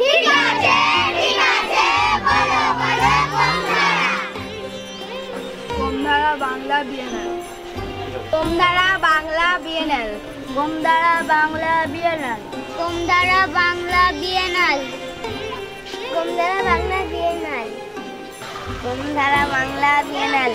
ঠিক আছে ঠিক আছে বলো বলো কোমধারা বাংলা বিয়েনাল কোমধারা বাংলা বিয়েনাল কোমধারা বাংলা বিয়েনাল কোমধারা বাংলা বিএনএল কোমধারা বাংলা বিয়েনাল কোমধারা বাংলা বিয়েনাল